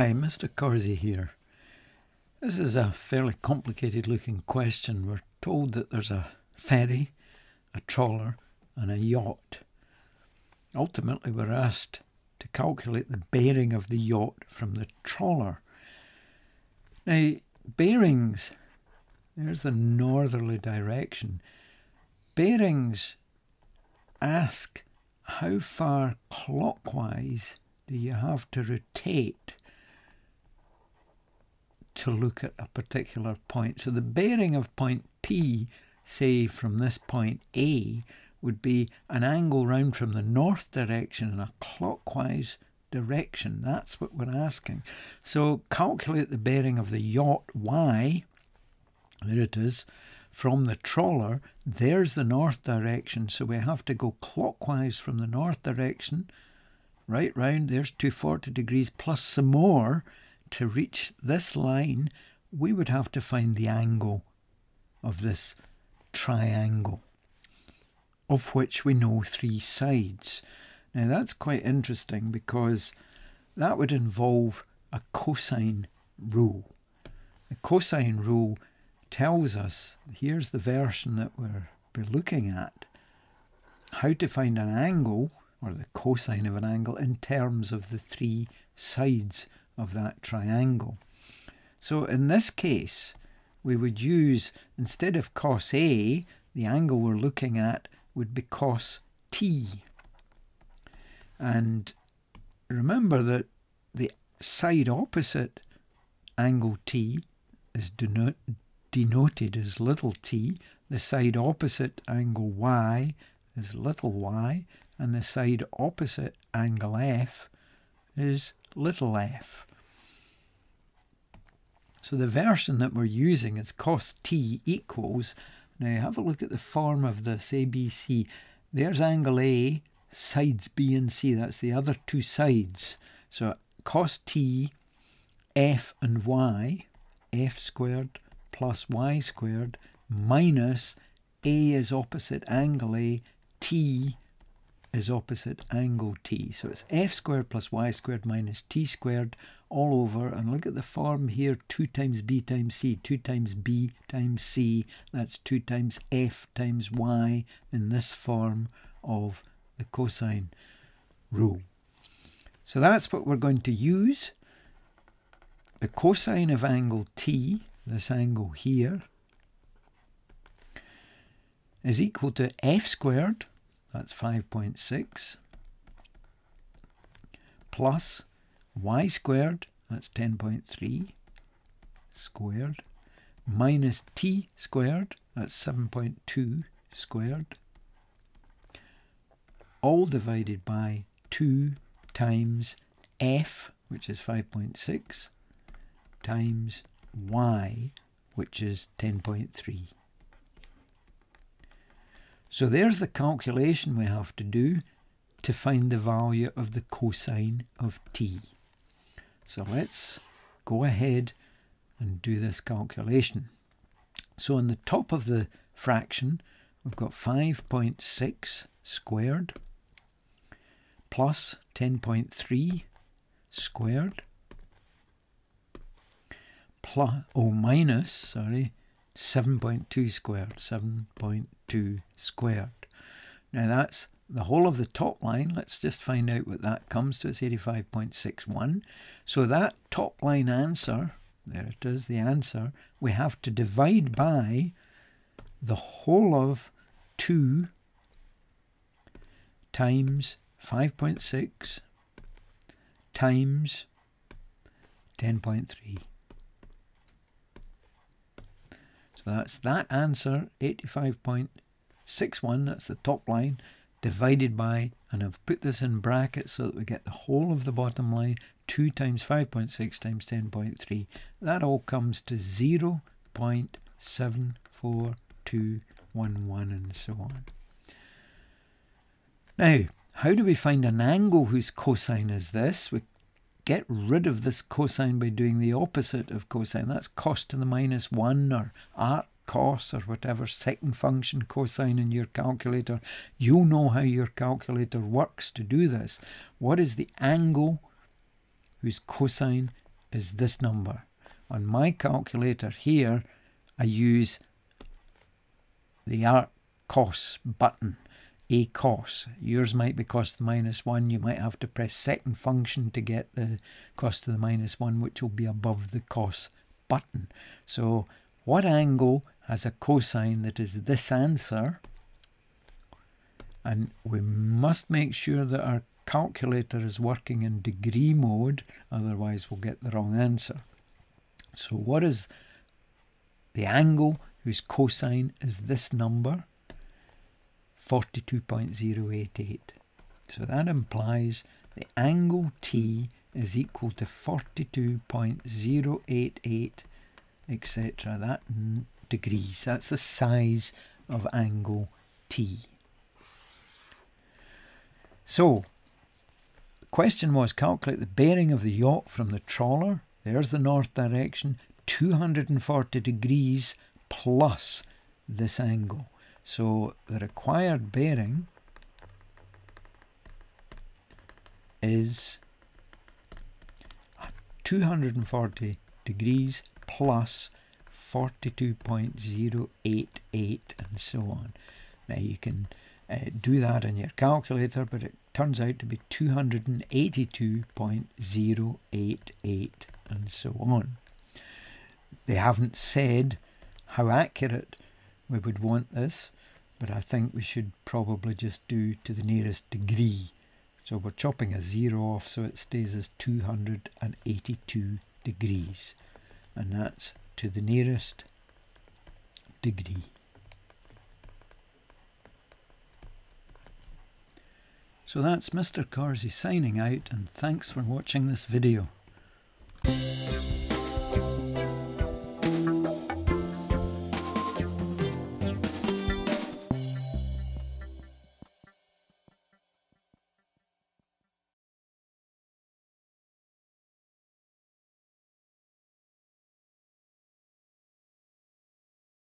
Hi, Mr. Corzi here. This is a fairly complicated looking question. We're told that there's a ferry, a trawler, and a yacht. Ultimately, we're asked to calculate the bearing of the yacht from the trawler. Now, bearings, there's the northerly direction. Bearings ask how far clockwise do you have to rotate to look at a particular point. So the bearing of point P, say from this point A, would be an angle round from the north direction in a clockwise direction. That's what we're asking. So calculate the bearing of the yacht Y, there it is, from the trawler. There's the north direction, so we have to go clockwise from the north direction, right round, there's 240 degrees plus some more to reach this line, we would have to find the angle of this triangle, of which we know three sides. Now that's quite interesting because that would involve a cosine rule. The cosine rule tells us, here's the version that we're be looking at, how to find an angle, or the cosine of an angle, in terms of the three sides of that triangle. So in this case, we would use, instead of cos A, the angle we're looking at would be cos T. And remember that the side opposite angle T is denoted as little t, the side opposite angle Y is little y, and the side opposite angle F is little f. So the version that we're using is cos t equals, now have a look at the form of this ABC. There's angle A, sides B and C, that's the other two sides. So cos t, f and y, f squared plus y squared minus A is opposite angle A, t is opposite angle t. So it's f squared plus y squared minus t squared all over. And look at the form here, 2 times b times c. 2 times b times c. That's 2 times f times y in this form of the cosine rule. So that's what we're going to use. The cosine of angle t, this angle here, is equal to f squared that's 5.6 plus y squared, that's 10.3 squared, minus t squared, that's 7.2 squared, all divided by 2 times f, which is 5.6, times y, which is 10.3. So there's the calculation we have to do to find the value of the cosine of t. So let's go ahead and do this calculation. So on the top of the fraction, we've got 5.6 squared plus 10.3 squared plus, oh, minus, sorry, 7.2 squared, 7.2 squared. Now that's the whole of the top line. Let's just find out what that comes to. It's 85.61. So that top line answer, there it is, the answer, we have to divide by the whole of 2 times 5.6 times 10.3. So that's that answer, 85.61, that's the top line, divided by, and I've put this in brackets so that we get the whole of the bottom line, 2 times 5.6 times 10.3. That all comes to 0 0.74211 and so on. Now, how do we find an angle whose cosine is this? We get rid of this cosine by doing the opposite of cosine. That's cos to the minus 1 or arc cos or whatever second function cosine in your calculator. You know how your calculator works to do this. What is the angle whose cosine is this number. On my calculator here, I use the arc cos button, a cos. Yours might be cos to the minus 1. You might have to press second function to get the cos to the minus 1, which will be above the cos button. So what angle has a cosine that is this answer? And we must make sure that our calculator is working in degree mode, otherwise we'll get the wrong answer. So what is the angle whose cosine is this number? 42.088. So that implies the angle T is equal to 42.088 etc. That degrees. That's the size of angle T. So, the question was calculate the bearing of the yacht from the trawler. There's the north direction, 240 degrees plus this angle. So the required bearing is 240 degrees plus 42.088 and so on. Now you can uh, do that in your calculator, but it turns out to be 282.088 and so on. They haven't said how accurate we would want this, but I think we should probably just do to the nearest degree. So we're chopping a zero off so it stays as 282 degrees. And that's to the nearest degree. So that's Mr. Corzi signing out and thanks for watching this video.